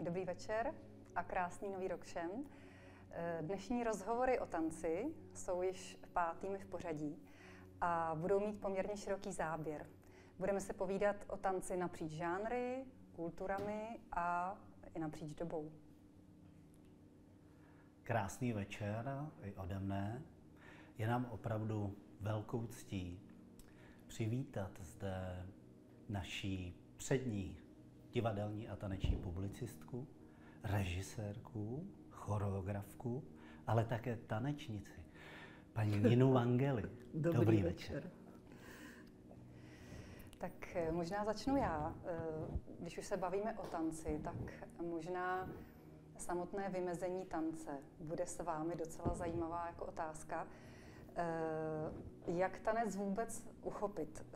dobrý večer a krásný nový rok všem. Eh, dnešní rozhovory o tanci jsou již pátými v pořadí a budou mít poměrně široký záběr. Budeme se povídat o tanci napříč žánry, kulturami a i napříč dobou. Krásný večer i ode mne. Je nám opravdu velkou ctí přivítat zde naší přední divadelní a taneční publicistku, režisérku, choreografku, ale také tanečnici, paní Ninu Vangeli. Dobrý, Dobrý večer. večer. Tak eh, možná začnu já. Eh, když už se bavíme o tanci, tak možná samotné vymezení tance bude s vámi docela zajímavá jako otázka. Eh, jak tanec vůbec uchopit?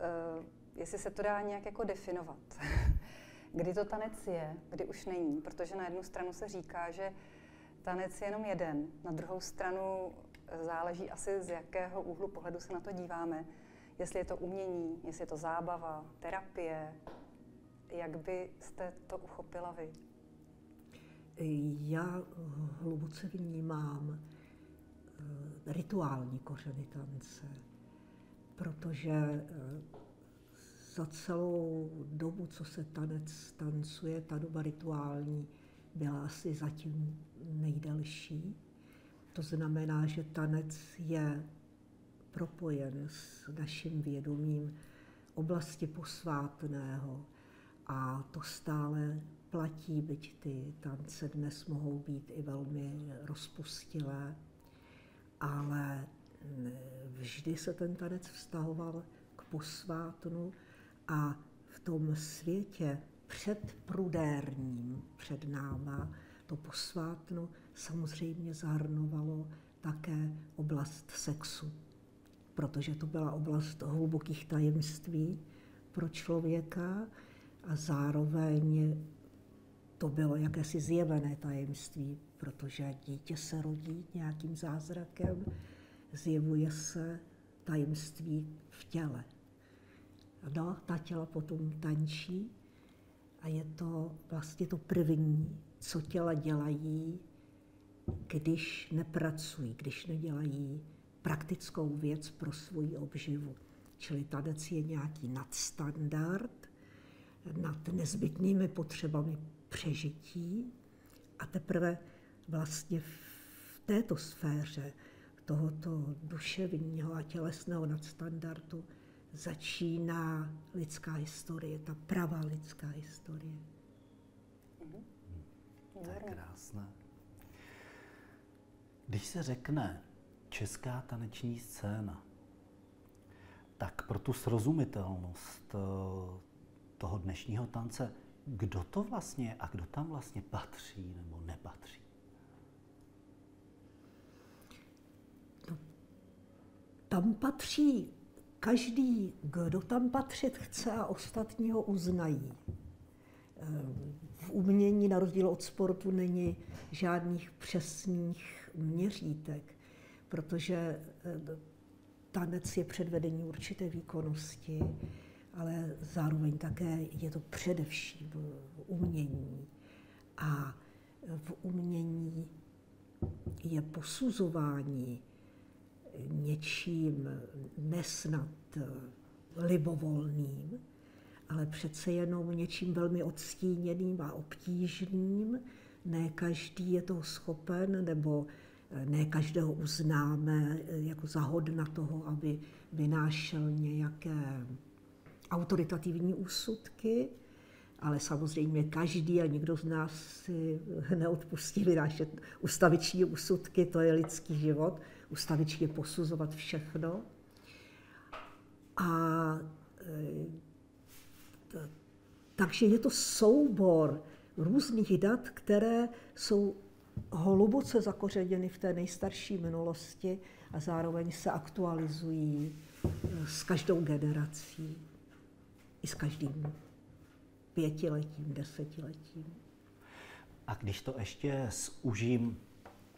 Jestli se to dá nějak jako definovat. kdy to tanec je, kdy už není, protože na jednu stranu se říká, že tanec je jenom jeden, na druhou stranu záleží asi z jakého úhlu pohledu se na to díváme, jestli je to umění, jestli je to zábava, terapie, jak byste to uchopila vy? Já hluboce vnímám eh, rituální kořeny tance, protože eh, za celou dobu, co se tanec tancuje, ta doba rituální byla asi zatím nejdelší. To znamená, že tanec je propojen s naším vědomím oblasti posvátného a to stále platí, byť ty tance dnes mohou být i velmi rozpustilé, ale vždy se ten tanec vztahoval k posvátnu a v tom světě předprudérním před náma to posvátno samozřejmě zahrnovalo také oblast sexu, protože to byla oblast hlubokých tajemství pro člověka a zároveň to bylo jakési zjevené tajemství, protože dítě se rodí nějakým zázrakem, zjevuje se tajemství v těle. No, ta těla potom tančí a je to vlastně to první, co těla dělají, když nepracují, když nedělají praktickou věc pro svoji obživu. Čili tanec je nějaký nadstandard nad nezbytnými potřebami přežití a teprve vlastně v této sféře tohoto duševního a tělesného nadstandardu začíná lidská historie, ta pravá lidská historie. Mm-hmm. To je krásné. Když se řekne česká taneční scéna, tak pro tu srozumitelnost eh, toho dnešního tance, kdo to vlastně a kdo tam vlastně patří nebo nepatří? No, tam patří každý, kdo tam patřit chce a ostatní ho uznají. V umění, na rozdíl od sportu, není žádných přesných měřítek, protože eh, tanec je předvedení určité výkonnosti, ale zároveň také je to především umění. A v umění je posuzování něčím nesnad eh, libovolným, ale přece jenom něčím velmi odstíněným a obtížným. Ne každý je toho schopen, nebo eh, ne každého uznáme eh, jako zahodna toho, aby vynášel nějaké autoritativní úsudky, ale samozřejmě každý a nikdo z nás si neodpustí vynášet ustaviční úsudky, to je lidský život, ustavičně posuzovat všechno. A e, takže je to soubor různých dat, které jsou hluboce zakořeněny v té nejstarší minulosti a zároveň se aktualizují e, s každou generací i s každým pětiletím, desetiletím. A když to ještě zužím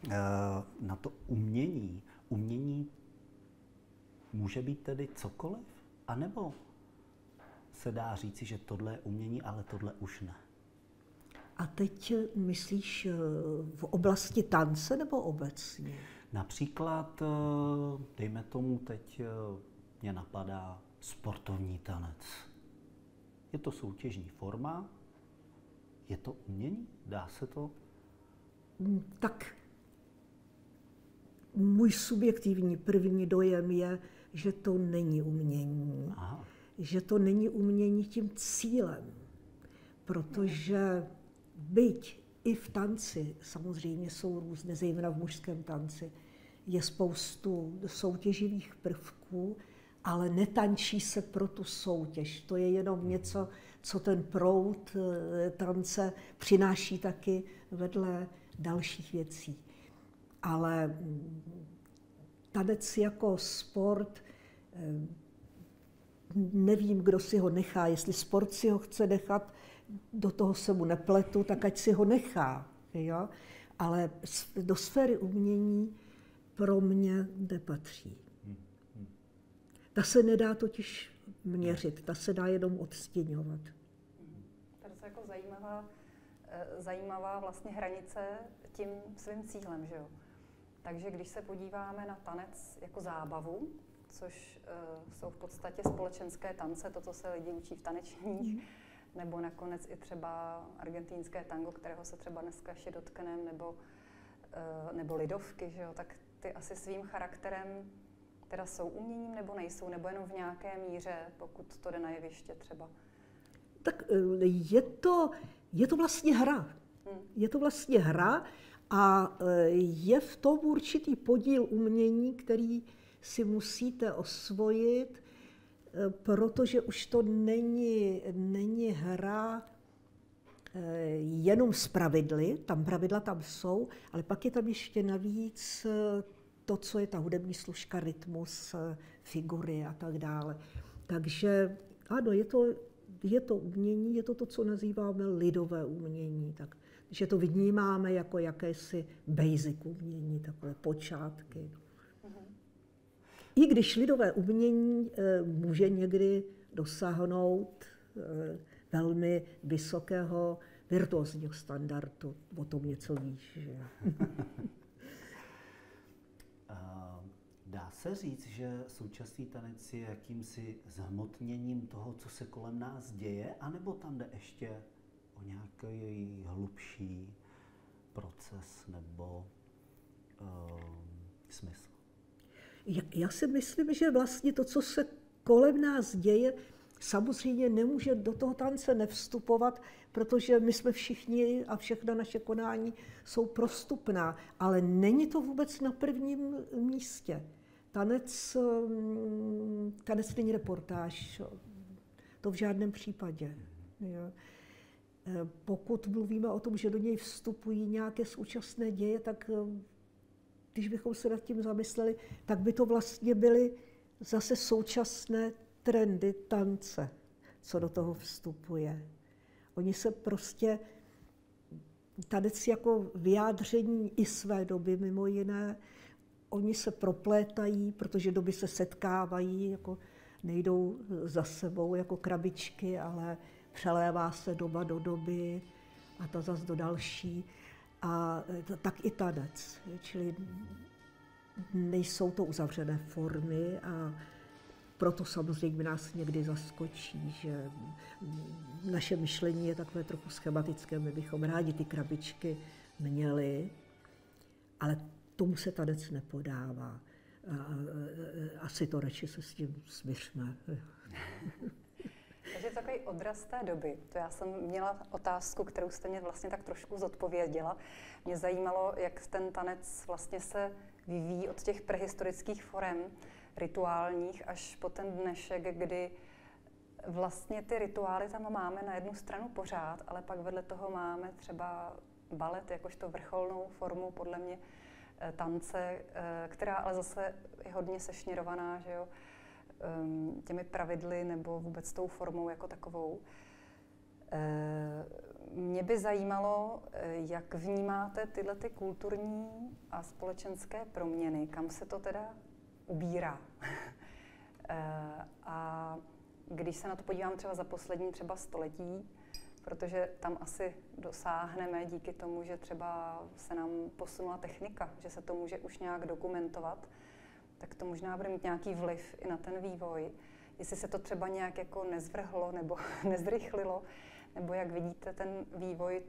eh, na to umění, umění může být tedy cokoliv? A nebo se dá říci, že tohle je umění, ale tohle už ne? A teď myslíš v oblasti tance nebo obecně? Například, dejme tomu, teď mě napadá sportovní tanec. Je to soutěžní forma, je to umění, dá se to? Mm, tak můj subjektivní první dojem je, že to není umění. Aha. Že to není umění tím cílem. Protože byť i v tanci, samozřejmě jsou různé, zejména v mužském tanci, je spoustu soutěživých prvků, ale netančí se pro tu soutěž. To je jenom něco, co ten proud eh, tance přináší taky vedle dalších věcí. Ale tanec jako sport, eh, nevím, kdo si ho nechá. Jestli sport si ho chce nechat, do toho se mu nepletu, tak ať si ho nechá. Jo? Ale do sféry umění pro mě nepatří. Ta se nedá totiž měřit, ta se dá jenom odstěňovat. Tady je jako zajímavá, eh, zajímavá vlastně hranice tím svým cílem, že jo? Takže když se podíváme na tanec jako zábavu, což uh, jsou v podstatě společenské tance, to, co se lidi učí v tanečních, mm. nebo nakonec i třeba argentínské tango, kterého se třeba dneska ještě dotkneme, nebo, uh, nebo lidovky, že jo? tak ty asi svým charakterem teda jsou uměním nebo nejsou, nebo jenom v nějaké míře, pokud to jde na jeviště třeba? Tak eh, je to, je to vlastně hra. Hmm. Je to vlastně hra a eh, je v tom určitý podíl umění, který si musíte osvojit, eh, protože už to není, není hra jenom z pravidly, tam pravidla tam jsou, ale pak je tam ještě navíc to, co je ta hudební služka, rytmus, figury a tak dále. Takže ano, je to, je to umění, je to to, co nazýváme lidové umění. Tak, že to vnímáme jako jakési basic umění, takové počátky. I když lidové umění e, může někdy dosáhnout e, velmi vysokého virtuózního standardu, o tom něco víš. Že? Dá se říct, že současný tanec je jakýmsi zhmotněním toho, co se kolem nás děje, anebo tam jde ještě o nějaký hlubší proces nebo uh, smysl? Já, já si myslím, že vlastně to, co se kolem nás děje, samozřejmě nemůže do toho tance nevstupovat, protože my jsme všichni a všechna naše konání jsou prostupná, ale není to vůbec na prvním místě. Tanec, mm, tanec není reportáž, to v žádném případě. Jo. Pokud mluvíme o tom, že do něj vstupují nějaké současné děje, tak e, když bychom se nad tím zamysleli, tak by to vlastně byly zase současné trendy tance, co do toho vstupuje. Oni se prostě, tanec jako vyjádření i své doby mimo jiné, oni se proplétají, protože doby se setkávají, jako nejdou za sebou jako krabičky, ale přelévá se doba do doby a ta zase do další. A tak i tanec. Čili nejsou to uzavřené formy a proto samozřejmě nás někdy zaskočí, že naše myšlení je takové trochu schematické, my bychom rádi ty krabičky měli, ale tomu se tanec nepodává. Asi to radši se s tím smířme. Takže takový odraz té doby. To já jsem měla otázku, kterou jste mě vlastně tak trošku zodpověděla. Mě zajímalo, jak ten tanec vlastně se vyvíjí od těch prehistorických forem rituálních až po ten dnešek, kdy vlastně ty rituály tam máme na jednu stranu pořád, ale pak vedle toho máme třeba balet jakožto vrcholnou formu podle mě Eh, tance, eh, která ale zase je hodně sešněrovaná, že jo, těmi pravidly nebo vůbec tou formou jako takovou. Eh, mě by zajímalo, jak vnímáte tyhle ty kulturní a společenské proměny, kam se to teda ubírá. a když se na to podívám třeba za poslední třeba století, protože tam asi dosáhneme díky tomu, že třeba se nám posunula technika, že se to může už nějak dokumentovat, tak to možná bude mít nějaký vliv i na ten vývoj. Jestli se to třeba nějak jako nezvrhlo nebo nezrychlilo, nebo jak vidíte ten vývoj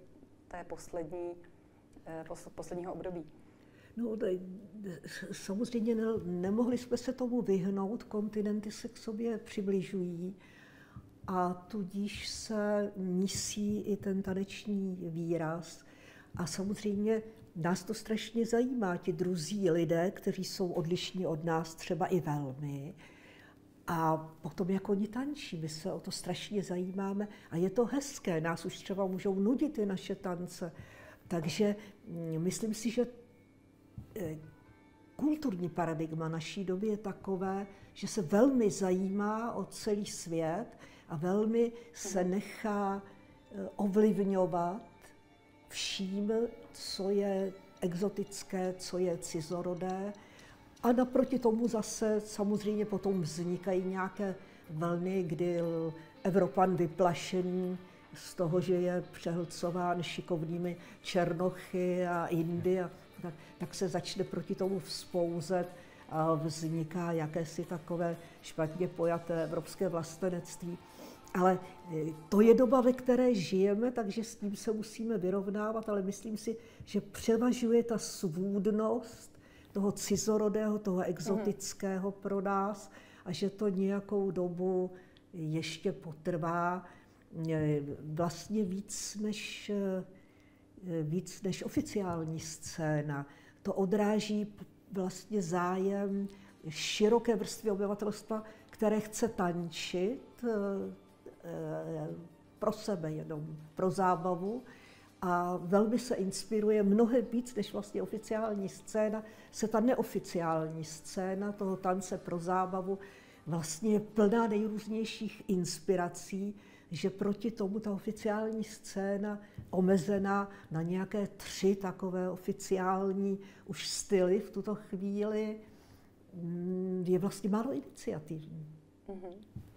té poslední, eh, posledního období. No, samozřejmě ne, nemohli jsme se tomu vyhnout, kontinenty se k sobě přibližují a tudíž se mísí i ten taneční výraz. A samozřejmě nás to strašně zajímá, ti druzí lidé, kteří jsou odlišní od nás třeba i velmi. A potom, jak oni tančí, my se o to strašně zajímáme a je to hezké. Nás už třeba můžou nudit ty naše tance. Takže mm, myslím si, že eh, kulturní paradigma naší doby je takové, že se velmi zajímá o celý svět a velmi se nechá eh, ovlivňovat vším, co je exotické, co je cizorodé. A naproti tomu zase samozřejmě potom vznikají nějaké vlny, kdy Evropan vyplašený z toho, že je přehlcován šikovnými černochy a Indy, a tak, tak se začne proti tomu vzpouzet a vzniká jakési takové špatně pojaté evropské vlastenectví. Ale e, to je doba, ve které žijeme, takže s tím se musíme vyrovnávat, ale myslím si, že převažuje ta svůdnost toho cizorodého, toho exotického pro nás a že to nějakou dobu ještě potrvá e, vlastně víc než, e, víc než oficiální scéna. To odráží vlastně zájem široké vrstvy obyvatelstva, které chce tančit, pro sebe jenom, pro zábavu a velmi se inspiruje mnohem víc než vlastně oficiální scéna, se ta neoficiální scéna toho tance pro zábavu vlastně je plná nejrůznějších inspirací, že proti tomu ta oficiální scéna omezená na nějaké tři takové oficiální už styly v tuto chvíli mm, je vlastně málo iniciativní. Mm-hmm.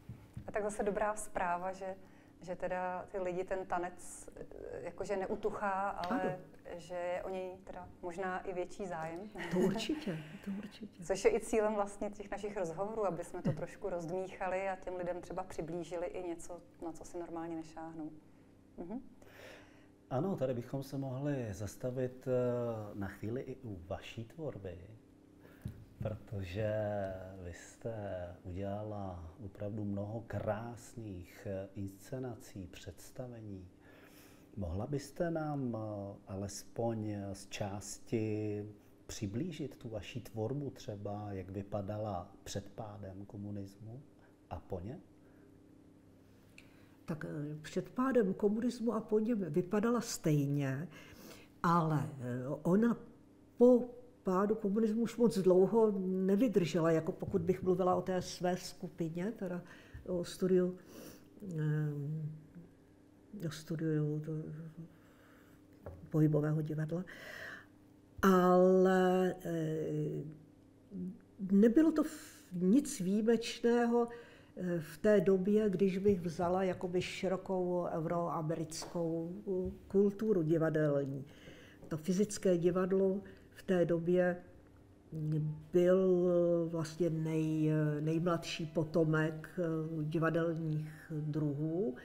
A tak zase dobrá zpráva, že, že teda ty lidi ten tanec eh, jakože neutuchá, ale ano. že je o něj teda možná i větší zájem. To určitě, to určitě. Což je i cílem vlastně těch našich rozhovorů, aby jsme to trošku rozdmíchali a těm lidem třeba přiblížili i něco, na co si normálně nešáhnou. Mhm. Ano, tady bychom se mohli zastavit eh, na chvíli i u vaší tvorby, protože vy jste udělala opravdu mnoho krásných eh, inscenací, představení. Mohla byste nám eh, alespoň z části přiblížit tu vaši tvorbu třeba, jak vypadala před pádem komunismu a po něm? Tak eh, před pádem komunismu a po něm vypadala stejně, ale ona po pádu komunismu už moc dlouho nevydržela, jako pokud bych mluvila o té své skupině, teda o studiu, o studiu to, pohybového divadla. Ale eh, nebylo to nic výjimečného eh, v té době, když bych vzala jakoby širokou euroamerickou kulturu divadelní. To fyzické divadlo v té době byl vlastně nej, nejmladší potomek eh, divadelních druhů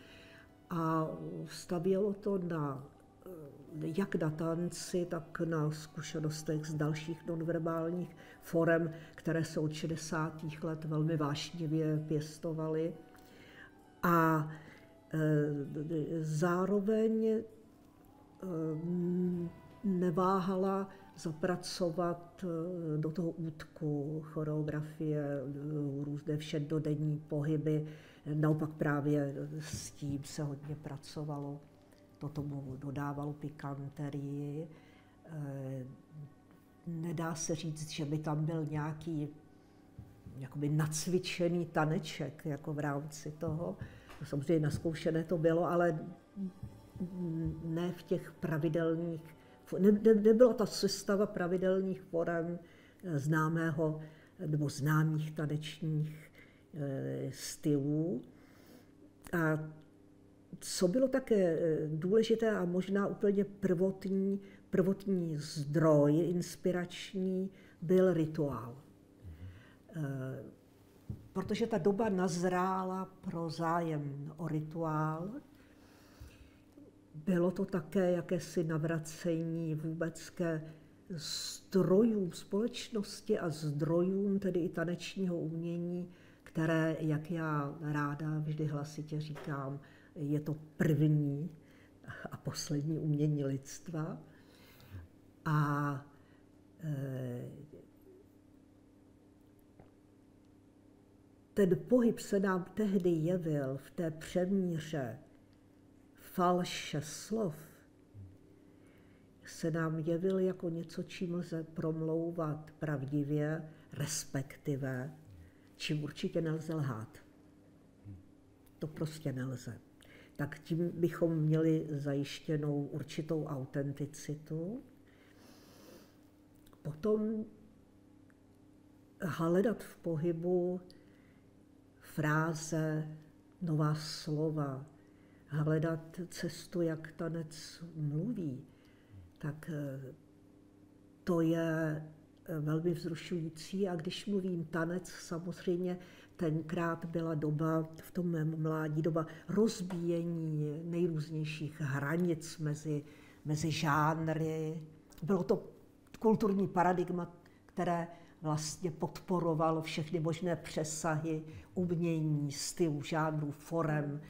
a stavělo to na eh, jak na tanci, tak na zkušenostech z dalších nonverbálních forem, které se od 60. let velmi vášnivě pěstovaly. A e, zároveň neváhala zapracovat eh, do toho útku choreografie, eh, různé všedodenní pohyby. Naopak právě s tím se hodně pracovalo. To tomu dodávalo pikanterii. Eh, nedá se říct, že by tam byl nějaký jakoby nacvičený taneček jako v rámci toho. Samozřejmě naskoušené to bylo, ale ne v těch pravidelných ne, ne, nebyla ta sestava pravidelných forem eh, známého nebo známých tanečních e, stylů. A co bylo také důležité a možná úplně prvotní, prvotní zdroj inspirační, byl rituál. Protože ta doba nazrála pro zájem o rituál, bylo to také jakési navracení vůbec ke zdrojům společnosti a zdrojům tedy i tanečního umění, které, jak já ráda vždy hlasitě říkám, je to první a poslední umění lidstva. A e, ten pohyb se nám tehdy jevil v té přemíře falše slov, se nám jevil jako něco, čím lze promlouvat pravdivě, respektive, čím určitě nelze lhát. To prostě nelze. Tak tím bychom měli zajištěnou určitou autenticitu. Potom hledat v pohybu fráze, nová slova, hledat cestu, jak tanec mluví, tak eh, to je eh, velmi vzrušující. A když mluvím tanec, samozřejmě tenkrát byla doba, v tom mém mládí, doba rozbíjení nejrůznějších hranic mezi, mezi žánry. Bylo to kulturní paradigma, které vlastně podporovalo všechny možné přesahy, umění, stylů, žánrů, forem,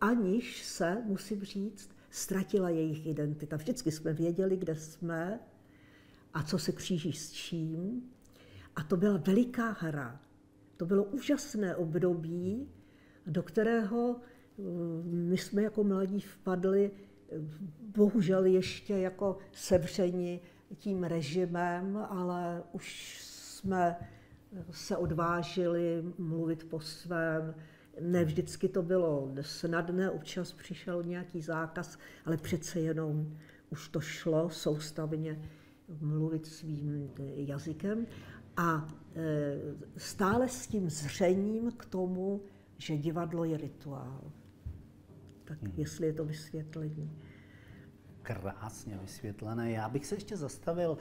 aniž se, musím říct, ztratila jejich identita. Vždycky jsme věděli, kde jsme a co se kříží s čím. A to byla veliká hra. To bylo úžasné období, do kterého eh, my jsme jako mladí vpadli, eh, bohužel ještě jako sevřeni tím režimem, ale už jsme se odvážili mluvit po svém. Ne vždycky to bylo snadné, občas přišel nějaký zákaz, ale přece jenom už to šlo soustavně mluvit svým jazykem. A e, stále s tím zřením k tomu, že divadlo je rituál. Tak hmm. jestli je to vysvětlení krásně vysvětlené. Já bych se ještě zastavil.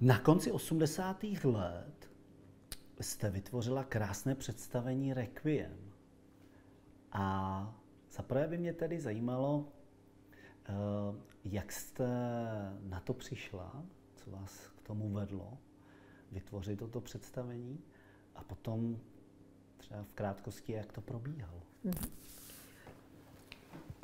Na konci 80. let jste vytvořila krásné představení Requiem. A zaprvé by mě tedy zajímalo, eh, jak jste na to přišla, co vás k tomu vedlo vytvořit toto představení a potom třeba v krátkosti, jak to probíhalo. Mm-hmm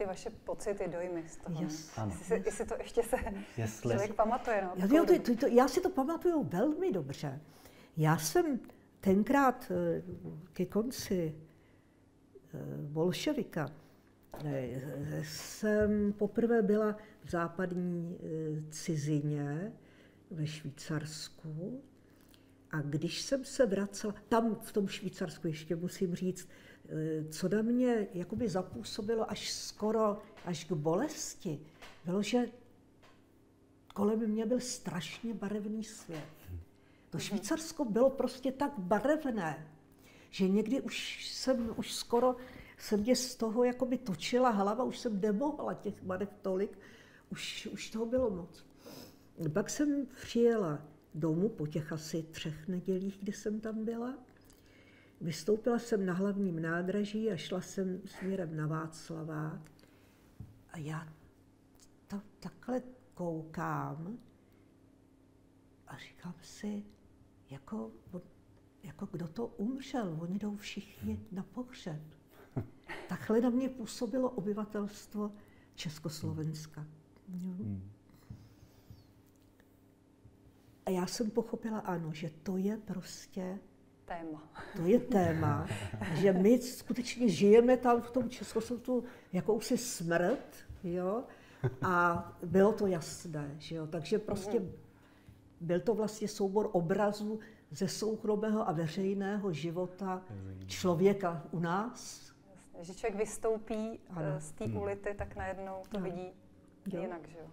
ty vaše pocity, dojmy z toho. Yes. Ano. Jestli, jestli to ještě se Jestli... člověk pamatuje. No, já, jo, to, to, to, já si to pamatuju velmi dobře. Já jsem tenkrát eh, ke konci bolševika eh, jsem poprvé byla v západní cizině ve Švýcarsku a když jsem se vracela, tam v tom Švýcarsku ještě musím říct, Eh, co na mě jakoby zapůsobilo až skoro, až k bolesti, bylo, že kolem mě byl strašně barevný svět. To mhm. Švýcarsko bylo prostě tak barevné, že někdy už jsem, už skoro se mě z toho jakoby točila hlava, už jsem nemohla těch barev tolik, už, už toho bylo moc. Pak jsem přijela domů po těch asi třech nedělích, kdy jsem tam byla Vystoupila jsem na hlavním nádraží a šla jsem směrem na Václavák a já to takhle koukám a říkám si, jako, jako kdo to umřel, oni jdou všichni na pohřeb. Takhle na mě působilo obyvatelstvo Československa. Hmm. A já jsem pochopila, ano, že to je prostě téma. To je téma, že my skutečně žijeme tam v tom Československu jakousi smrt, jo, a bylo to jasné, že jo, takže prostě mhm. byl to vlastně soubor obrazů ze soukromého a veřejného života člověka u nás. Jasně, že člověk vystoupí eh, ano. z té hmm. ulity, tak najednou to ano. vidí jo. jinak, že jo.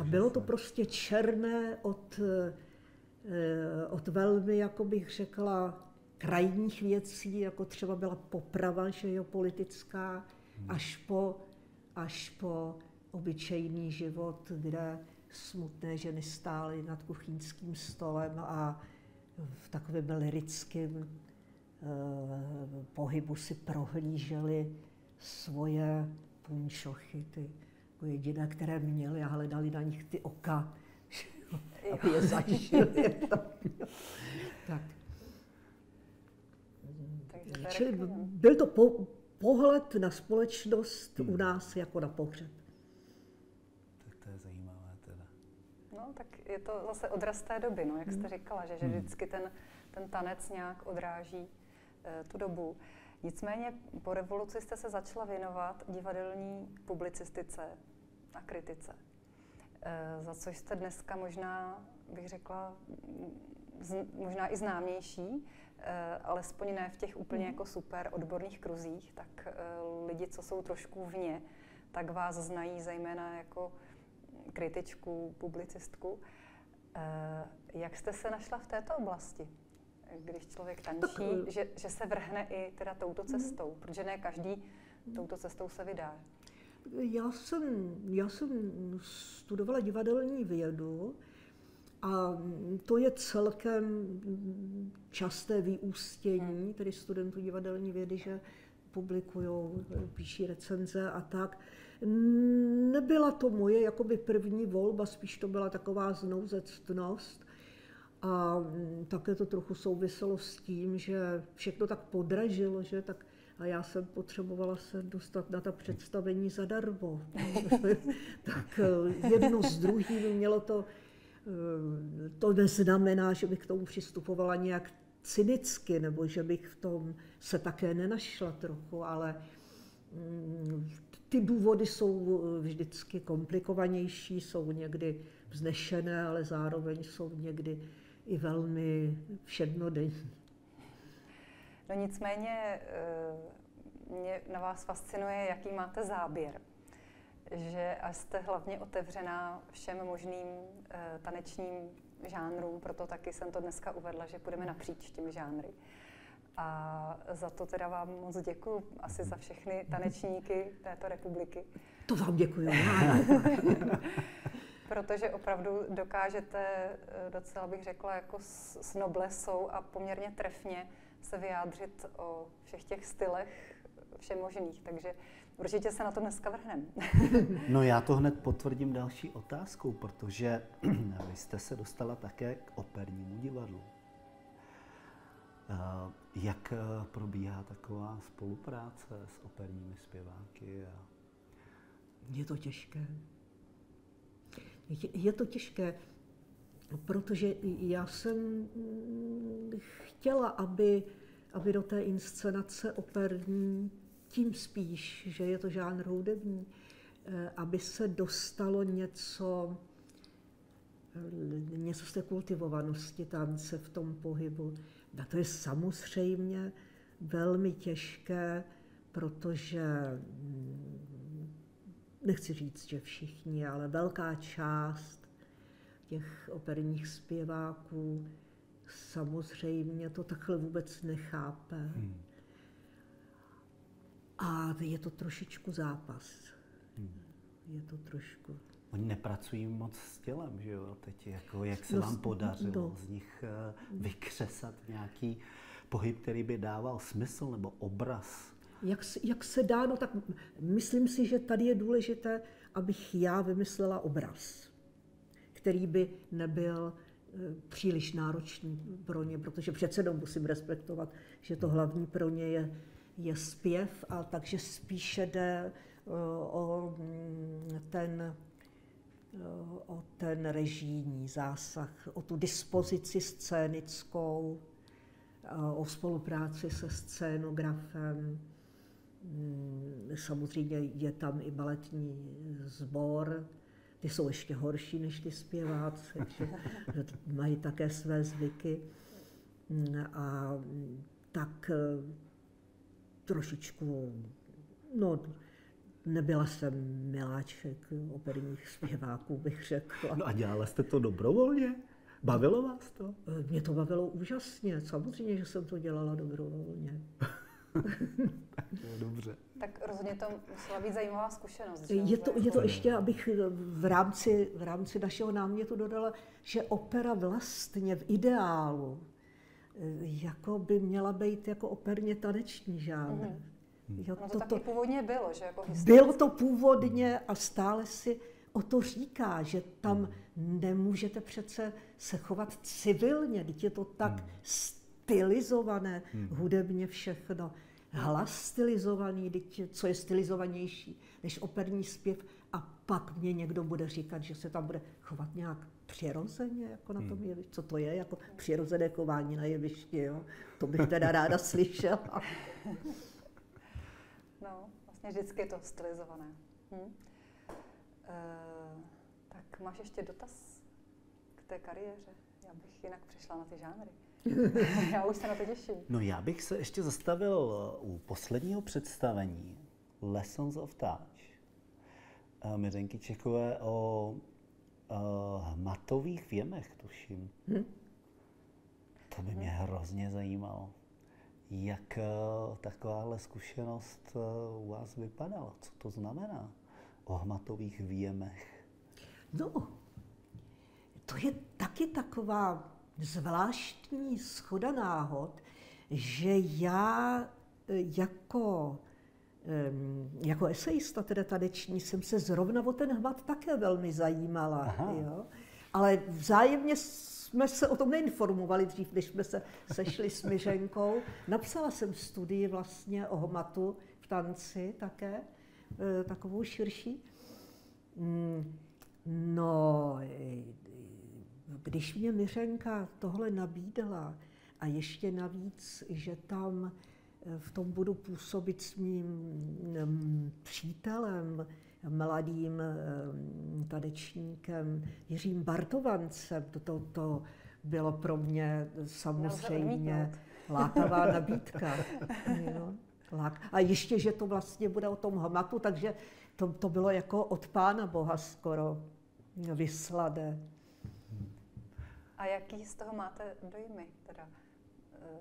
A bylo to prostě černé od, eh, od velmi, jako bych řekla, krajních věcí, jako třeba byla poprava, že jo, politická, až po, až po obyčejný život, kde smutné ženy stály nad kuchyňským stolem a v takovém lirickém eh, pohybu si prohlíželi svoje punčochy, ty jako jediné, které měli a hledali na nich ty oka, aby je zažili. tak. Čili byl to po, pohled na společnost hmm. u nás jako na pohřeb. Tak to je zajímavé teda. No, tak je to zase odraz té doby, no, jak jste hmm. říkala, že, že hmm. vždycky ten, ten tanec nějak odráží uh, tu dobu. Nicméně po revoluci jste se začala věnovat divadelní publicistice a kritice, uh, za což jste dneska možná, bych řekla, z, možná i známější, Eh, alespoň ne v těch úplně mhm. jako super odborných kruzích, tak eh, lidi, co jsou trošku vně, tak vás znají zejména jako kritičku, publicistku. Eh, jak jste se našla v této oblasti? Když člověk tančí, tak, že, že se vrhne i teda touto mhm. cestou, protože ne každý touto cestou se vydá. Já jsem, já jsem studovala divadelní vědu a to je celkem časté vyústění, tedy studentů divadelní vědy, že publikují, píší recenze a tak. Nebyla to moje jakoby první volba, spíš to byla taková znouzectnost. A také to trochu souviselo s tím, že všechno tak podražilo, že tak a já jsem potřebovala se dostat na ta představení zadarmo. tak jedno z druhým mělo to Eh, to neznamená, že bych k tomu přistupovala nějak cynicky, nebo že bych v tom se také nenašla trochu, ale mm, ty důvody jsou vždycky komplikovanější, jsou někdy vznešené, ale zároveň jsou někdy i velmi všednodenní. No nicméně eh, mě na vás fascinuje, jaký máte záběr že a jste hlavně otevřená všem možným uh, tanečním žánrům, proto taky jsem to dneska uvedla, že půjdeme napříč těmi žánry. A za to teda vám moc děkuji, asi za všechny tanečníky této republiky. To vám děkuji. Protože opravdu dokážete, eh, docela bych řekla, jako s noblesou a poměrně trefně se vyjádřit o všech těch stylech všemožných. Takže Určitě se na to dneska vrhneme. no já to hned potvrdím další otázkou, protože vy jste se dostala také k opernímu divadlu. Eh, jak eh, probíhá taková spolupráce s operními zpěváky? Je to těžké. Je to těžké, protože já jsem chtěla, aby, aby do té inscenace operní tím spíš, že je to žánr hudební, eh, aby se dostalo něco, něco z té kultivovanosti tance v tom pohybu. A to je samozřejmě velmi těžké, protože hm, nechci říct, že všichni, ale velká část těch operních zpěváků samozřejmě to takhle vůbec nechápe. Hmm. A je to trošičku zápas. Hmm. Je to trošku. Oni nepracují moc s tělem, že jo? Teď jako, jak se no, vám podařilo no. z nich eh, vykřesat nějaký pohyb, který by dával smysl nebo obraz? Jak, jak se dá, no tak myslím si, že tady je důležité, abych já vymyslela obraz, který by nebyl eh, příliš náročný pro ně, protože přece jenom musím respektovat, že to hlavní pro ně je je zpěv, a takže spíše jde eh, o mm, ten, o ten režijní zásah, o tu dispozici scénickou, eh, o spolupráci se scénografem. Mm, samozřejmě je tam i baletní sbor, ty jsou ještě horší než ty zpěváci, že mají také své zvyky. Mm, a tak trošičku, no, nebyla jsem miláček operních zpěváků, bych řekla. No a dělala jste to dobrovolně? Bavilo vás to? Mě to bavilo úžasně, samozřejmě, že jsem to dělala dobrovolně. tak, no, dobře. Tak rozhodně to musela být zajímavá zkušenost. Že? Je, to, je to ještě, abych v rámci, v rámci našeho námětu dodala, že opera vlastně v ideálu eh, jako by měla být jako operně taneční žánr. Mm-hmm. Jo, no to, to taky původně bylo, že jako Bylo to původně a stále si o to říká, že tam nemůžete přece se chovat civilně, teď je to tak hmm. stylizované, hmm. hudebně všechno. Hlas stylizovaný, teď co je stylizovanější než operní zpěv a pak mě někdo bude říkat, že se tam bude chovat nějak přirozeně, jako na tom hmm. jevišti. Co to je, jako přirozené chování na jevišti, jo? To bych teda ráda slyšela. No, vlastně vždycky je to stylizované. Hm? E, tak máš ještě dotaz k té kariéře? Já bych jinak přišla na ty žánry. já už se na to těším. No já bych se ještě zastavil eh, u posledního představení Lessons of Touch eh, Miřenky Čechové o uh, hmatových věmech, tuším. Hm? To by mě hrozně zajímalo. Jak uh, takováhle zkušenost uh, u vás vypadala? Co to znamená o hmatových věmech? No, to je taky taková zvláštní schoda náhod, že já e, jako, jako esejista, teda tadeční, jsem se zrovna o ten hmat také velmi zajímala. Jo? Ale vzájemně jsme se o tom neinformovali dřív, než jsme se sešli s Myženkou. Napsala jsem studii vlastně o hmatu v tanci také, e, takovou širší. Mm, no, když mě Myřenka tohle nabídla a ještě navíc, že tam eh, v tom budu působit s mým mm, přítelem, mladým eh, tanečníkem Jiřím Bartovancem, to, to, bylo pro mě samozřejmě lákavá nabídka. Jo. A ještě, že to vlastně bude o tom hmatu, takže to, to bylo jako od Pána Boha skoro vysladé. A jaký z toho máte dojmy? Teda, uh,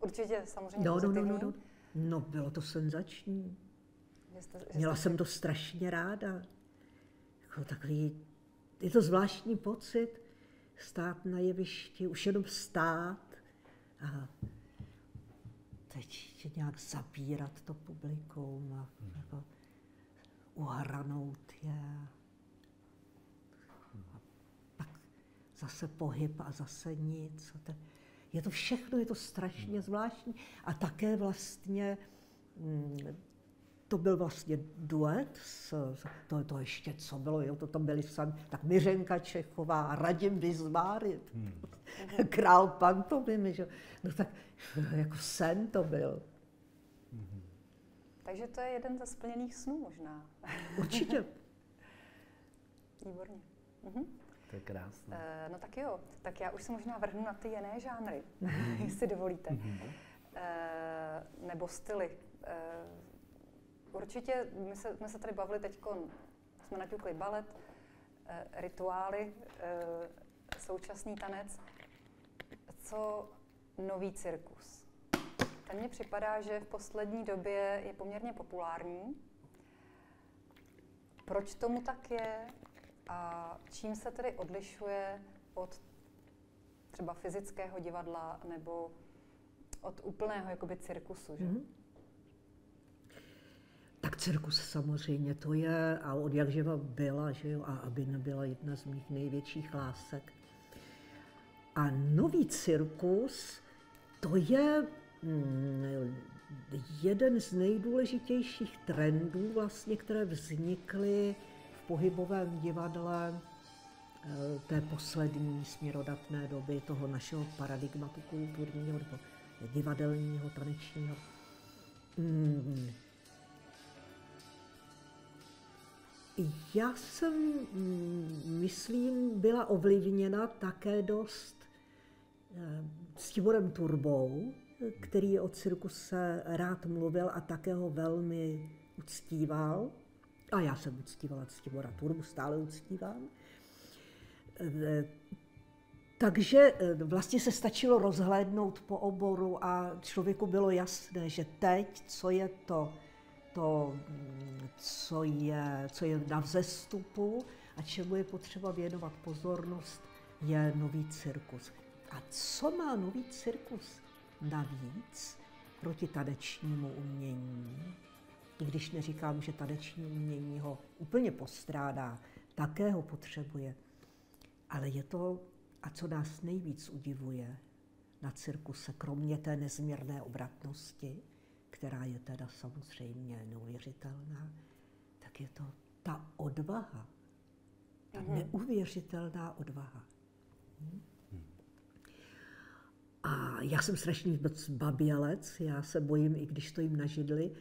určitě samozřejmě no, no, no, no, no. no, bylo to senzační. Že jste, že Měla jste... jsem to strašně ráda. Jako takový, je to zvláštní pocit stát na jevišti, už jenom stát a teď nějak zabírat to publikum a hmm. jako uhranout je. zase pohyb a zase nic. Je to všechno, je to strašně zvláštní. A také vlastně mm, to byl vlastně duet, s, to, to ještě co bylo, jo, to tam byli sami, tak Miřenka Čechová, Radim Vizmárit, hmm. král pantomimy, že? no tak jako sen to byl. Hmm. Takže to je jeden ze splněných snů možná. Určitě. Výborně. Mhm. To je krásné. Uh, no tak jo, tak já už se možná vrhnu na ty jiné žánry, mm-hmm. jestli dovolíte. Mm-hmm. Uh, nebo styly. Uh, určitě, my se, my se tady bavili teď, jsme naťukli balet, uh, rituály, uh, současný tanec. Co nový cirkus? Ten mně připadá, že v poslední době je poměrně populární. Proč tomu tak je? A čím se tedy odlišuje od třeba fyzického divadla nebo od úplného jakoby cirkusu, že? Mm-hmm. Cirkus samozřejmě to je a od jak živa byla, že jo, a aby nebyla jedna z mých největších lásek. A nový cirkus, to je mm, jeden z nejdůležitějších trendů, vlastně, které vznikly pohybovém divadle eh, té poslední směrodatné doby toho našeho paradigmatu kulturního nebo divadelního, tanečního. Mm. Já jsem, mm, myslím, byla ovlivněna také dost eh, s Tiborem Turbou, který o cirkuse rád mluvil a také ho velmi uctíval. A já jsem uctívala Ctibora Turbu, stále uctívám. E, takže e, vlastně se stačilo rozhlédnout po oboru a člověku bylo jasné, že teď, co je to, to, co je, co je na vzestupu a čemu je potřeba věnovat pozornost, je nový cirkus. A co má nový cirkus navíc proti tanečnímu umění? I když neříkám, že taneční umění ho úplně postrádá, také ho potřebuje. Ale je to, a co nás nejvíc udivuje na cirkuse, kromě té nezměrné obratnosti, která je teda samozřejmě neuvěřitelná, tak je to ta odvaha, ta mm-hmm. neuvěřitelná odvaha. Hm? A já jsem strašný babělec, já se bojím, i když stojím na židli,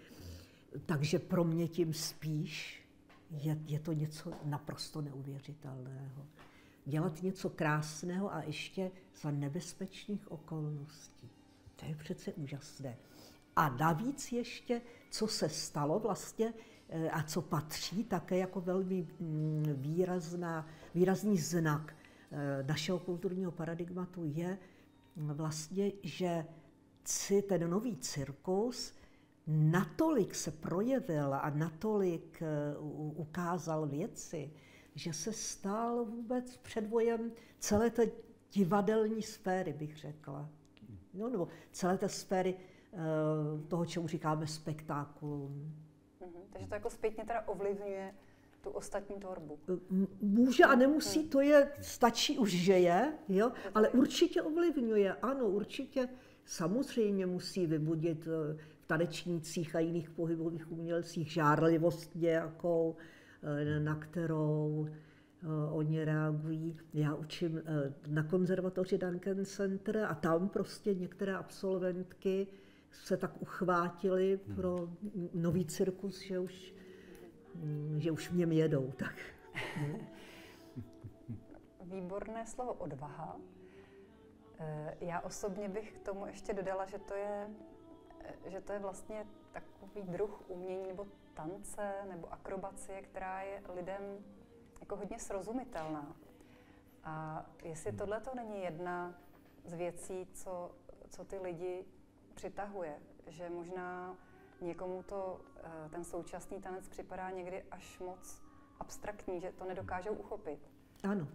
takže pro mě tím spíš je, je to něco naprosto neuvěřitelného. Dělat něco krásného a ještě za nebezpečných okolností. To je přece úžasné. A navíc ještě, co se stalo vlastně eh, a co patří také jako velmi mm, výrazná, výrazný znak eh, našeho kulturního paradigmatu je vlastně, že ten nový cirkus natolik se projevil a natolik eh, ukázal věci, že se stál vůbec předvojem celé té divadelní sféry, bych řekla. No, nebo celé té sféry toho, čemu říkáme spektákulum. Mm-hmm. Takže to jako zpětně teda ovlivňuje tu ostatní tvorbu. Může a nemusí, to je, stačí už, že je, jo, ale určitě ovlivňuje, ano, určitě samozřejmě musí vybudit eh, tanečnících a jiných pohybových umělcích žárlivost nějakou, eh, na kterou eh, oni reagují. Já učím eh, na konzervatoři Duncan Center a tam prostě některé absolventky se tak uchvátily hmm. pro nový cirkus, že už, že už v něm jedou. Tak. Výborné slovo odvaha. Já osobně bych k tomu ještě dodala, že to je že to je vlastně takový druh umění nebo tance nebo akrobacie, která je lidem jako hodně srozumitelná. A jestli hmm. tohle to není jedna z věcí, co, co ty lidi přitahuje, že možná někomu to, eh, ten současný tanec připadá někdy až moc abstraktní, že to nedokážou uchopit. Ano.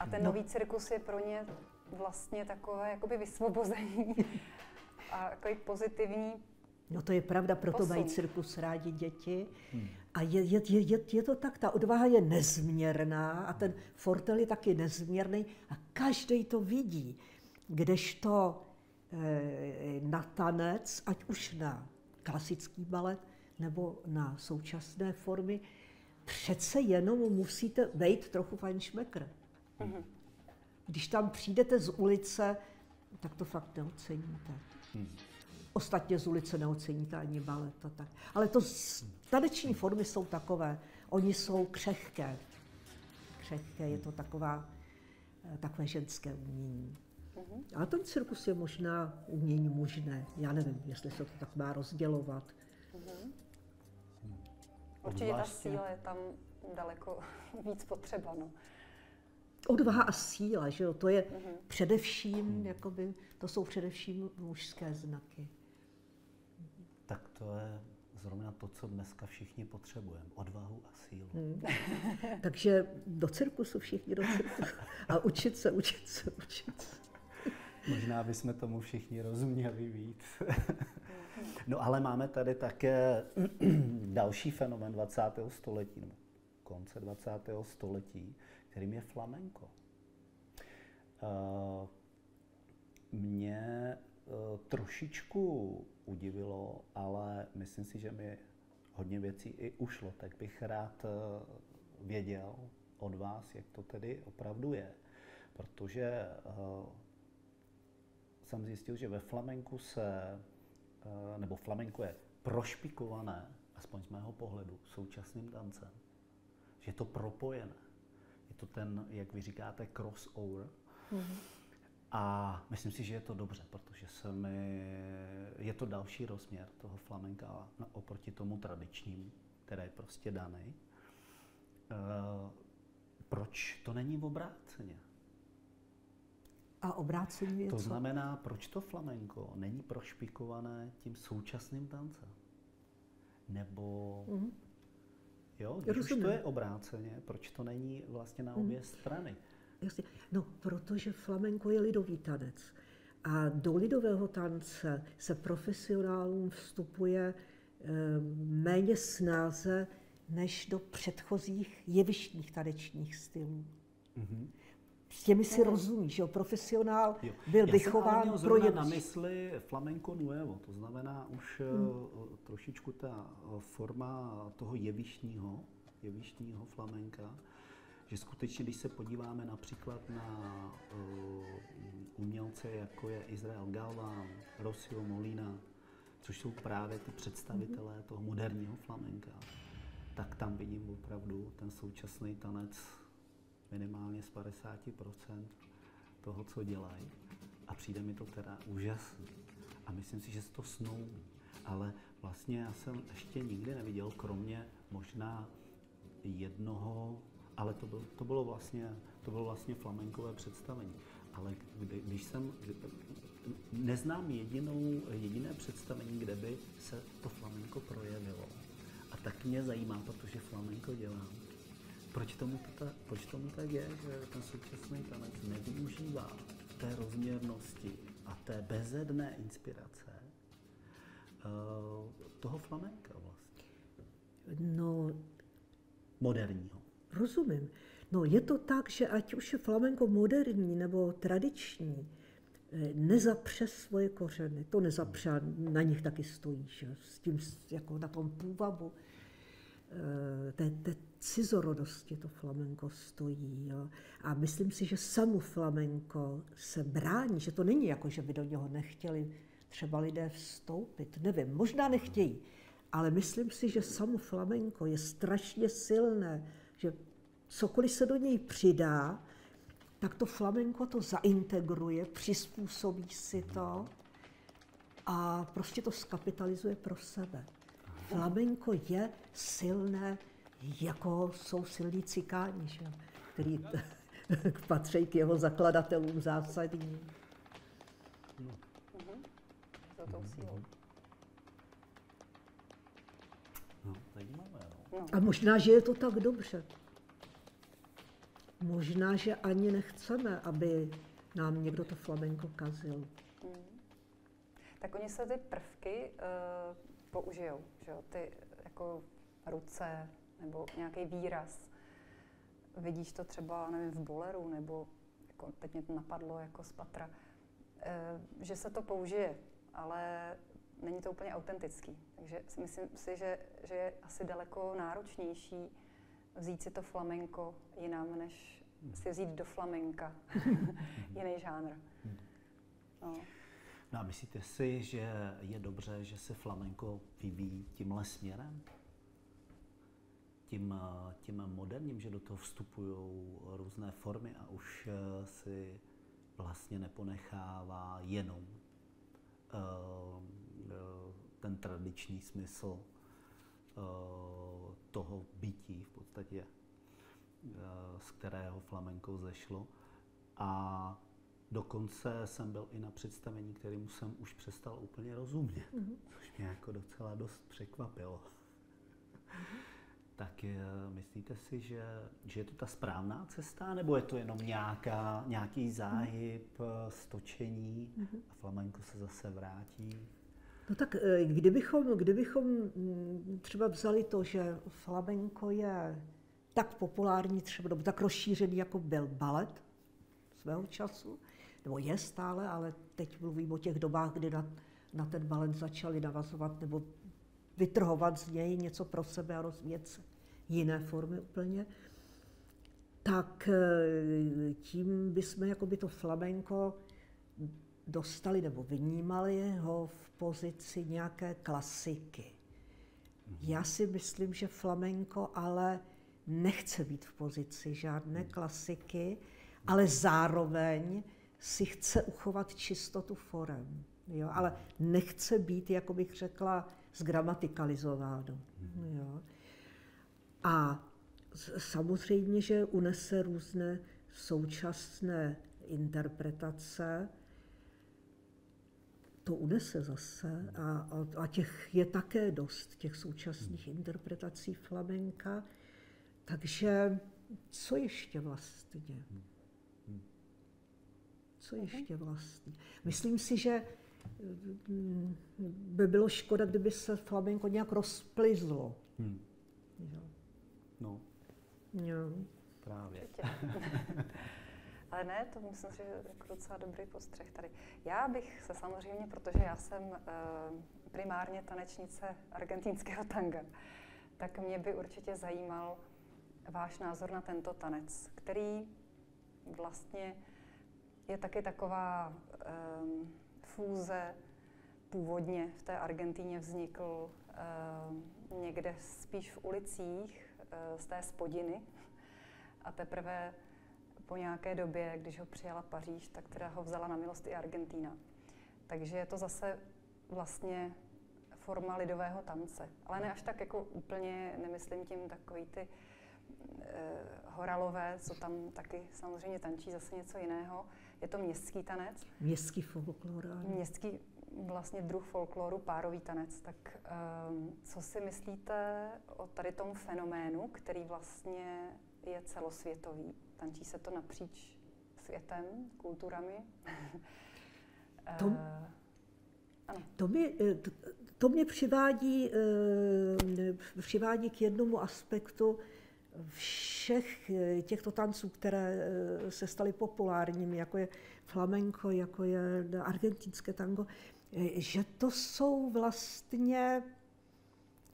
A ten no. nový cirkus je pro ně vlastně takové jakoby vysvobození a takový pozitivní No to je pravda, proto Posun. mají cirkus rádi děti. Hmm. A je, je, je, je to tak, ta odvaha je nezměrná a ten fortel je taky nezměrný a každý to vidí. Kdežto na tanec, ať už na klasický balet nebo na současné formy, přece jenom musíte být trochu fajnšmekr. Hmm. Když tam přijdete z ulice, tak to fakt neoceníte. Hmm. Ostatně z ulice neoceníte ani balet a tak. Ale to taneční formy jsou takové. Oni jsou křehké. Křehké, je to taková, eh, takové ženské umění. Ale ten cirkus je možná umění mužné. Já nevím, jestli se to tak má rozdělovat. Mm-hmm. Určitě ta síla je tam daleko víc potřeba. No odvaha a síla, že jo? To je mm-hmm. především, jakoby, to jsou především mužské znaky. Tak to je zrovna to, co dneska všichni potřebujeme. Odvahu a sílu. Hmm. Takže do cirkusu všichni do cirkusu. A učit se, učit se, učit se. Možná bychom tomu všichni rozuměli víc. no ale máme tady také další fenomen 20. století, nebo konce 20. století, kterým je flamenko. Eh, mě eh, trošičku udivilo, ale myslím si, že mi hodně věcí i ušlo, tak bych rád eh, věděl od vás, jak to tedy opravdu je. Protože jsem zjistil, že ve flamenku se, nebo flamenko je prošpikované, aspoň z mého pohledu, současným tancem. Že je to propojené to ten, jak vy říkáte, crossover. Mm-hmm. A myslím si, že je to dobře, protože se mi, je to další rozměr toho flamenka oproti tomu tradičnímu, který je prostě daný. E, proč to není v obráceně? A obrácení je To co? znamená, proč to flamenko není prošpikované tím současným tancem? Nebo... Mm-hmm. Jo, když už to je obráceně, proč to není vlastně na obě mm. strany? Jasně. No, protože flamenko je lidový tanec. A do lidového tance se profesionálům vstupuje e, méně snáze než do předchozích jevištních tanečních stylů. Mm-hmm. S těmi si no. rozumíš, že jo? Profesionál jo. byl Já vychován pro jevišť. na mysli flamenco nuevo, to znamená už hmm. trošičku ta eh, forma toho jevištního, jevištního flamenka, že skutečně, když se podíváme například na uh, umělce, jako je Izrael Galvan, Rocio Molina, což jsou právě ty představitelé mm-hmm. toho moderního flamenka, tak tam vidím opravdu ten současný tanec minimálně z 50% toho, co dělají. A přijde mi to teda úžasný. A myslím si, že se to snou. Ale vlastně já jsem ještě nikdy neviděl, kromě možná jednoho, ale to, byl, to bylo vlastně, to bylo vlastně flamenkové představení. Ale kdy, když jsem, neznám jedinou, jediné představení, kde by se to flamenko projevilo. A tak mě zajímá, protože flamenko dělám. Proč tomu, to, proč tomu tak je, že ten současný tanec nevyužívá té rozměrnosti a té bezedné inspirace uh, toho flamenka vlastně? No, moderního. Rozumím. No je to tak, že ať už je flamenko moderní nebo tradiční, eh, nezapře svoje kořeny. To nezapře, na nich taky stojí, že? s tím jako na tom půvabu eh, té, té cizorodosti to flamenko stojí. Jo? A myslím si, že samu flamenko se brání, že to není jako, že by do něho nechtěli třeba lidé vstoupit. Nevím, možná nechtějí, ale myslím si, že samo flamenko je strašně silné, že cokoliv se do něj přidá, tak to flamenko to zaintegruje, přizpůsobí si to a prostě to skapitalizuje pro sebe. Flamenko je silné, jako jsou silní cikáni, že? který patří k jeho zakladatelům zásadní. Mhm. Tou sílou. No, zajímavé. No. A možná, že je to tak dobře. Možná, že ani nechceme, aby nám někdo to flamenko kazil. Hmm. Tak oni se ty prvky uh, použijou, že jo? Ty jako ruce nebo nějaký výraz. Vidíš to třeba, nevím, v boleru, nebo jako teď mě to napadlo jako z patra, uh, že se to použije, ale není to úplně autentický. Takže si myslím si, že, že je asi daleko náročnější vzít si to flamenko jinam, než si vzít do flamenka jiný žánr. No. No a myslíte si, že je dobře, že se flamenko vyvíjí tímhle směrem? Tím, tím moderním, že do toho vstupují různé formy a už si vlastně neponechává jenom uh, ten tradiční smysl toho bytí v podstatě, z kterého flamenko zešlo. A dokonce jsem byl i na představení, kterému jsem už přestal úplně rozumět, mm-hmm. což mě jako docela dost překvapilo. Tak je, myslíte si, že, že je to ta správná cesta, nebo je to jenom nějaká, nějaký záhyb, mm-hmm. stočení mm-hmm. a flamenko se zase vrátí? No tak eh, kdybychom, kdybychom mm, třeba vzali to, že flamenko je tak populární třeba, nebo tak rozšířený, jako byl balet svého času, nebo je stále, ale teď mluvím o těch dobách, kdy na, na ten balet začali navazovat nebo vytrhovat z něj něco pro sebe a rozvíjet se jiné formy úplně, tak eh, tím bychom jakoby to flamenko dostali nebo vnímali ho v pozici nějaké klasiky. Já si myslím, že flamenko ale nechce být v pozici žádné klasiky, ale zároveň si chce uchovat čistotu forem. Jo? Ale nechce být, jako bych řekla, zgramatikalizováno. Jo? A samozřejmě, že unese různé současné interpretace, to unese zase. A, a, a těch je také dost, těch současných interpretací flamenka. Takže co ještě vlastně? Co ještě vlastně? Myslím si, že mm, by bylo škoda, kdyby se flamenko nějak rozplizlo. Hmm. Jo. No. Jo. Právě. Ale ne, to myslím si, že je jako docela dobrý postřeh tady. Já bych se samozřejmě, protože já jsem uh, primárně tanečnice argentinského tanga, tak mě by určitě zajímal váš názor na tento tanec, který vlastně je taky taková um, fúze. Původně v té Argentíně vznikl um, někde spíš v ulicích uh, z té spodiny a teprve po nějaké době, když ho přijala Paříž, tak teda ho vzala na milost i Argentína. Takže je to zase vlastně forma lidového tance. Ale ne až tak jako úplně, nemyslím tím takový ty e, horalové, co tam taky samozřejmě tančí zase něco jiného. Je to městský tanec. Městský folklor. Městský vlastně druh folkloru, párový tanec. Tak e, co si myslíte o tady tom fenoménu, který vlastně je celosvětový? Tančí se to napříč světem, kulturami. To, eh, ano. to, mě, eh, to mě přivádí, eh, přivádí k jednomu aspektu všech těchto tanců, které se staly populárními, jako je flamenco, jako je argentinské tango, že to jsou vlastně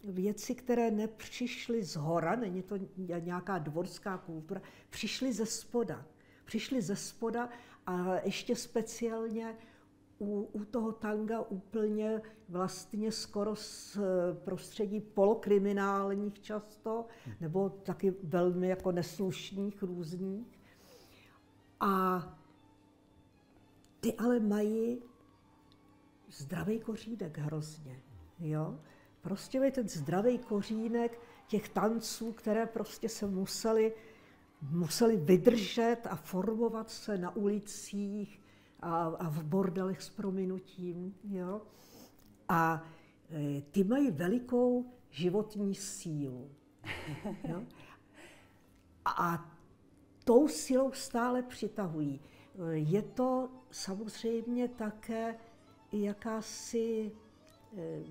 věci, které nepřišly z hora, není to nějaká dvorská kultura, přišly ze spoda. Přišly ze spoda a ještě speciálně u, u toho tanga úplně vlastně skoro z prostředí polokriminálních často, nebo taky velmi jako neslušných různých. A ty ale mají zdravý kořínek hrozně. Jo? Prostě je ten zdravý kořínek těch tanců, které prostě se museli, museli vydržet a formovat se na ulicích a, a v bordelech s prominutím. Jo? A e, ty mají velikou životní sílu. Jo? A tou silou stále přitahují. Je to samozřejmě také jakási Eh,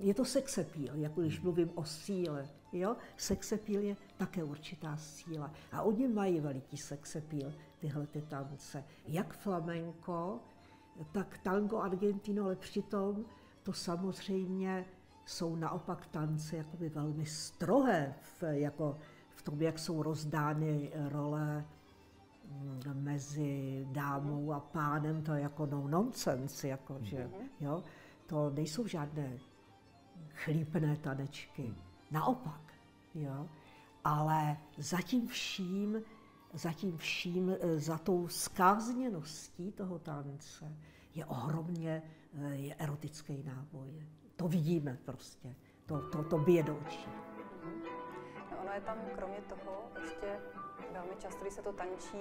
je to sexepíl, jako když mluvím o síle. Jo? Sexepíl je také určitá síla. A oni mají veliký sexepíl, tyhle ty tance. Jak flamenco, tak tango argentino, ale přitom to samozřejmě jsou naopak tance jakoby velmi strohé v, jako v tom, jak jsou rozdány role mm, mezi dámou a pánem, to je jako no nonsense, jako, že, mhm. jo? to nejsou žádné chlípné tanečky. Naopak, jo. Ale zatím vším, zatím vším, eh, za tou skázněností toho tance je ohromně eh, je erotický náboj. To vidíme prostě. To, to, to bije do očí. No ono je tam kromě toho ještě velmi často, když se to tančí,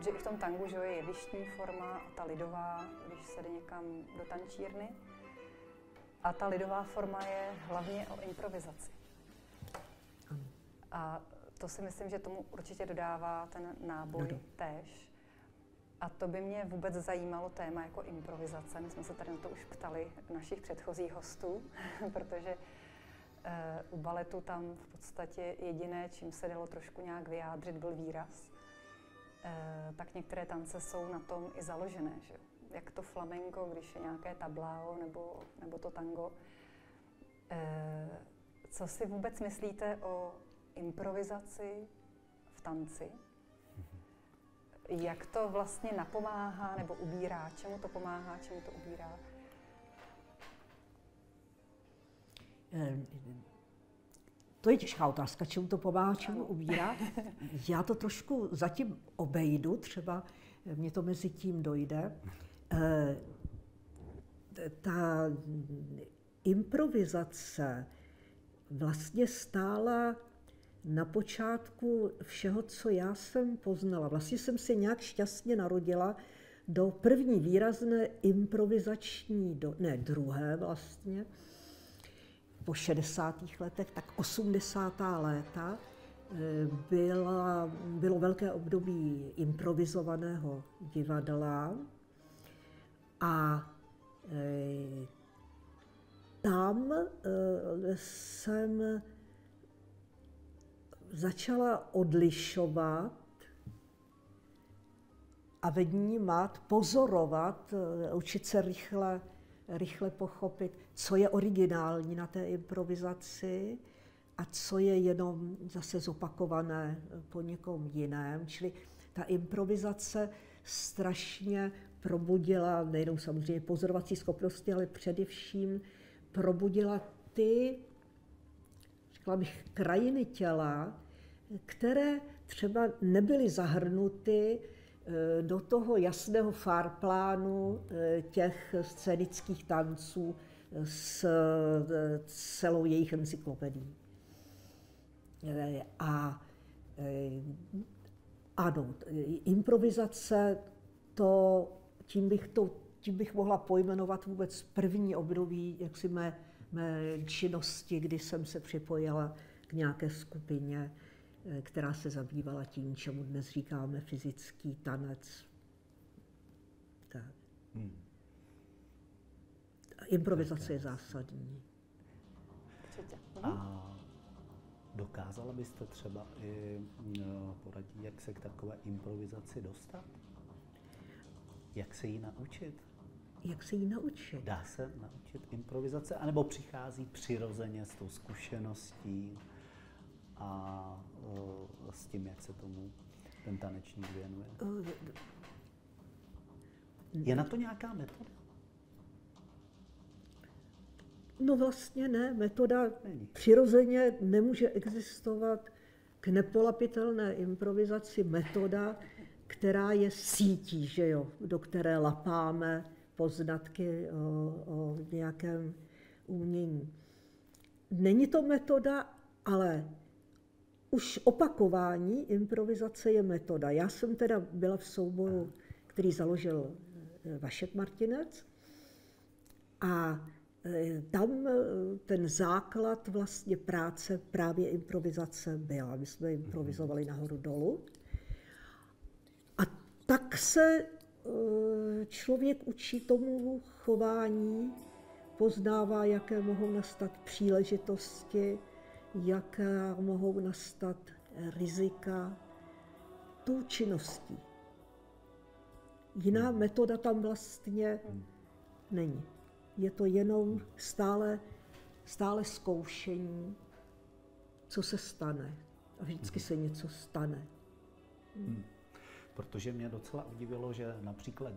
že i v tom tangu že je jevištní forma ta lidová, když se jde někam do tančírny, a ta lidová forma je hlavně o improvizaci. A to si myslím, že tomu určitě dodává ten náboj no, též. A to by mě vůbec zajímalo téma jako improvizace. My jsme se tady na to už ptali našich předchozích hostů, protože uh, u baletu tam v podstatě jediné, čím se dalo trošku nějak vyjádřit, byl výraz. Uh, tak některé tance jsou na tom i založené. Že? Jak to flamenko, když je nějaké tablao nebo, nebo to tango. E, co si vůbec myslíte o improvizaci v tanci? Jak to vlastně napomáhá nebo ubírá? Čemu to pomáhá, čemu to ubírá? Ehm, to je těžká otázka, čemu to pomáhá, čemu ubírá. Já to trošku zatím obejdu, třeba mě to mezi tím dojde. Eh, ta improvizace vlastně stála na počátku všeho, co já jsem poznala. Vlastně jsem se nějak šťastně narodila do první výrazné improvizační, do, ne druhé vlastně, po 60. letech, tak 80. léta eh, byla, bylo velké období improvizovaného divadla a eh, tam eh, jsem začala odlišovat a vnímat, pozorovat, učit se rychle rychle pochopit, co je originální na té improvizaci a co je jenom zase zopakované po někom jiném. Čili ta improvizace strašně probudila nejenom samozřejmě pozorovací schopnosti, ale především probudila ty, řekla bych, krajiny těla, které třeba nebyly zahrnuty Eh, do toho jasného farplánu eh, těch scénických tanců s eh, celou jejich encyklopedií. A ano, improvizace, to, tím bych, to, tím bych mohla pojmenovat vůbec první období jaksi mé, mé činnosti, kdy jsem se připojila k nějaké skupině Eh, která se zabývala tím, čemu dnes říkáme fyzický tanec. Tak. Hmm. Improvizace je zásadní. A dokázala byste třeba i eh, poradit, jak se k takové improvizaci dostat? Jak se ji naučit? Jak se ji naučit? Dá se naučit improvizace, anebo přichází přirozeně s tou zkušeností a s tím, jak se tomu ten tanečník věnuje? Je na to nějaká metoda? No vlastně ne, metoda Není. přirozeně nemůže existovat k nepolapitelné improvizaci metoda, která je sítí, že jo, do které lapáme poznatky o, o nějakém umění. Není to metoda, ale už opakování improvizace je metoda. Já jsem teda byla v souboru, který založil eh, Vašek Martinec a eh, tam eh, ten základ vlastně práce právě improvizace byla. My jsme improvizovali nahoru dolů. Tak se člověk učí tomu chování, poznává, jaké mohou nastat příležitosti, jaká mohou nastat rizika tou činností. Jiná hmm. metoda tam vlastně hmm. není. Je to jenom stále, stále zkoušení, co se stane. A vždycky hmm. se něco stane. Hmm. Protože mě docela udivilo, že například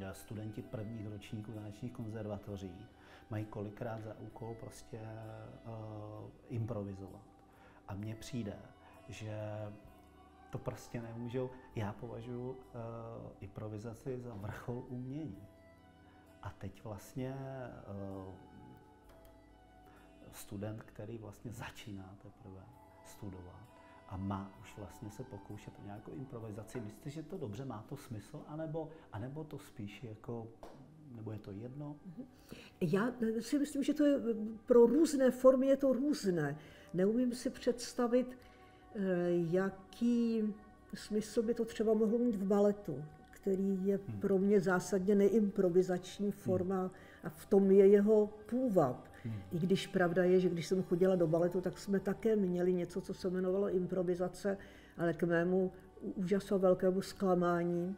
eh, studenti prvních ročníků tanečních konzervatoří mají kolikrát za úkol prostě uh, improvizovat. A mně přijde, že to prostě nemůžou. Já považuji uh, improvizaci za vrchol umění. A teď vlastně uh, student, který vlastně začíná teprve studovat a má už vlastně se pokoušet o nějakou improvizaci, myslíte, že to dobře, má to smysl, anebo, anebo to spíš jako nebo je to jedno? Já si myslím, že to je pro různé formy je to různé. Neumím si představit, eh, jaký smysl by to třeba mohlo mít v baletu, který je hmm. pro mě zásadně neimprovizační forma hmm. A v tom je jeho půvab. Hmm. I když pravda je, že když jsem chodila do baletu, tak jsme také měli něco, co se jmenovalo improvizace, ale k mému úžasu velkému zklamání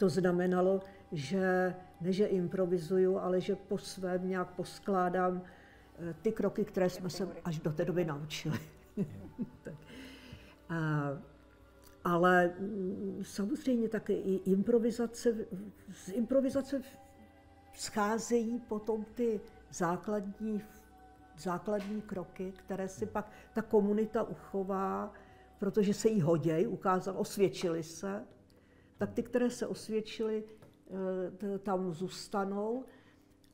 to znamenalo, že ne, že improvizuju, ale že po svém nějak poskládám eh, ty kroky, které jsme se až do té doby naučili. tak. A, ale mm, samozřejmě také i improvizace, z improvizace scházejí potom ty základní, základní kroky, které si pak ta komunita uchová, protože se jí hodějí, ukázal, osvědčili se, tak ty, které se osvědčily, eh, tam zůstanou,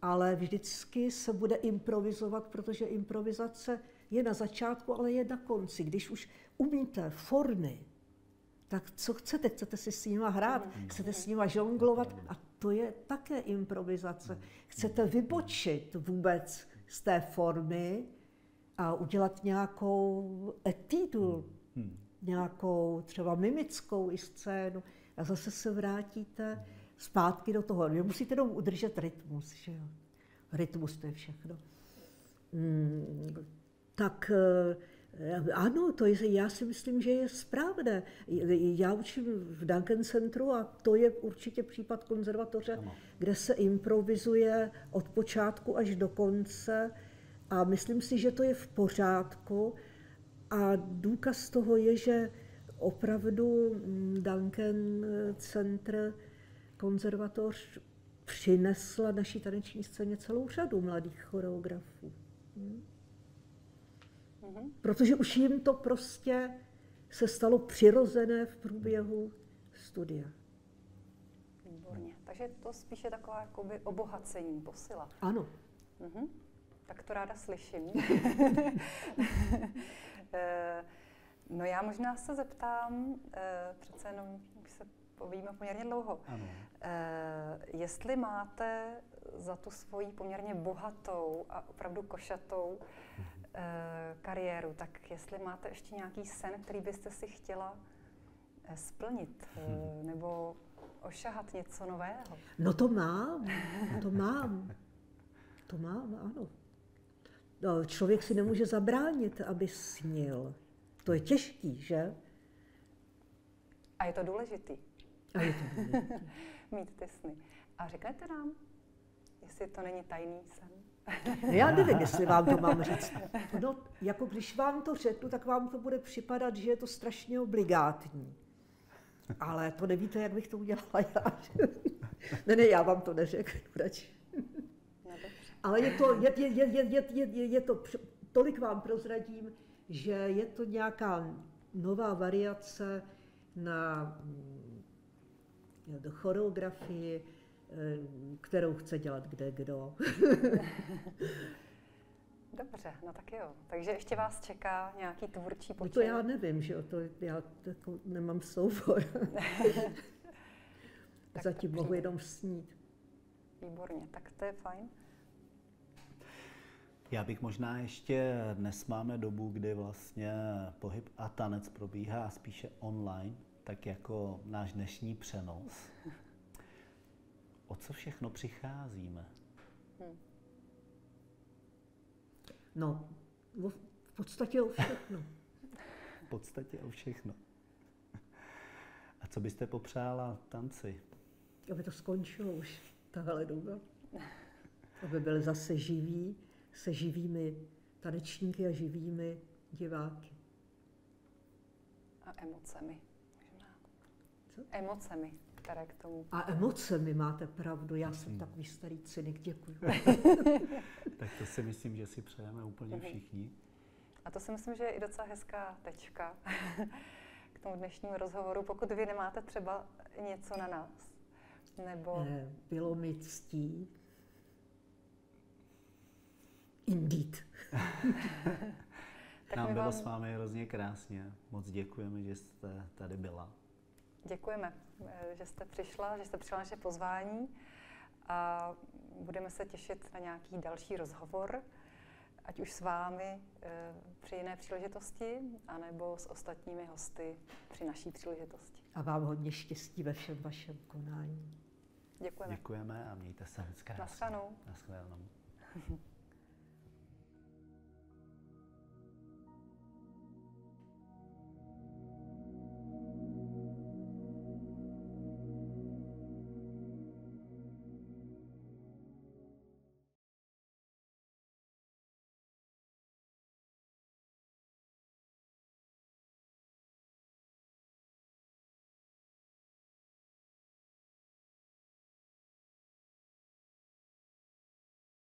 ale vždycky se bude improvizovat, protože improvizace je na začátku, ale je na konci. Když už umíte formy, tak co chcete? Chcete si s nima hrát? Mm. Chcete s nima žonglovat? A to je také improvizace. Chcete vybočit vůbec z té formy a udělat nějakou etidu, mm. nějakou třeba mimickou i scénu a zase se vrátíte zpátky do toho. Vy musíte jenom udržet rytmus, že jo? Rytmus to je všechno. Mm, tak eh, ano, to je, já si myslím, že je správné. Já učím v Duncan Centru a to je určitě případ konzervatoře, ano. kde se improvizuje od počátku až do konce a myslím si, že to je v pořádku. A důkaz toho je, že opravdu mm, Duncan Center konzervatoř přinesla naší taneční scéně celou řadu mladých choreografů. Hmm. Mm-hmm. Protože už jim to prostě se stalo přirozené v průběhu studia. Výborně. Takže to spíše taková jakoby obohacení, posila. Ano. Mm-hmm. Tak to ráda slyším. Eh, no já možná se zeptám, eh, přece jenom už se povíme poměrně dlouho. Ano. Eh, jestli máte za tu svoji poměrně bohatou a opravdu košatou kariéru, tak jestli máte ještě nějaký sen, který byste si chtěla eh, splnit eh, nebo ošahat něco nového? No to mám, to mám. To mám, ano. No, člověk si nemůže zabránit, aby snil. To je těžký, že? A je to důležitý. A je to důležitý. Mít ty sny. A řeknete nám, jestli to není tajný sen? Já nevím, jestli vám to mám říct. No, jako když vám to řeknu, tak vám to bude připadat, že je to strašně obligátní. Ale to nevíte, jak bych to udělala já. ne, ne, já vám to neřeknu radši. Ale je to, je, je, je, je, je, je, je to, tolik vám prozradím, že je to nějaká nová variace na, na choreografii, kterou chce dělat kde kdo. Dobře, no tak jo. Takže ještě vás čeká nějaký tvůrčí počin? No to já nevím, že jo, to já jako nemám soubor. Zatím mohu jenom snít. Výborně, tak to je fajn. Já bych možná ještě, dnes máme dobu, kdy vlastně pohyb a tanec probíhá spíše online, tak jako náš dnešní přenos o co všechno přicházíme? Hmm. No, v podstatě o všechno. v podstatě o všechno. A co byste popřála tanci? Aby to skončilo už, tahle doba. Aby byl zase živý, se živými tanečníky a živými diváky. A emocemi. Co? Emocemi které k tomu. A emocemi máte pravdu, já jsem hmm. takový starý cynik, děkuji. tak to si myslím, že si přejeme úplně všichni. A to si myslím, že je i docela hezká tečka k tomu dnešnímu rozhovoru, pokud vy nemáte třeba něco na nás. Nebo... Ne, bylo mi ctí. Indeed. Nám bylo vám... s vámi hrozně krásně. Moc děkujeme, že jste tady byla. Děkujeme, eh, že jste přišla, že jste přišla naše pozvání a budeme se těšit na nějaký další rozhovor, ať už s vámi eh, při jiné příležitosti, anebo s ostatními hosty při naší příležitosti. A vám hodně štěstí ve všem vašem konání. Děkujeme. Děkujeme a mějte se hezké. Naschledanou. Naschledanou.